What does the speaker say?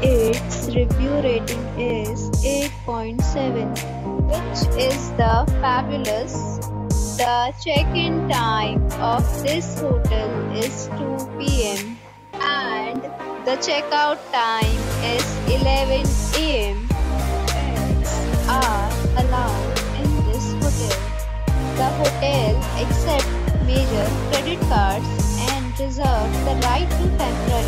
Its review rating is 8.7, which is the fabulous. The check-in time of this hotel is 2 p.m. and the checkout time is 11 a.m. Are allowed in this hotel. The hotel accepts major credit cards and reserves the right to temporarily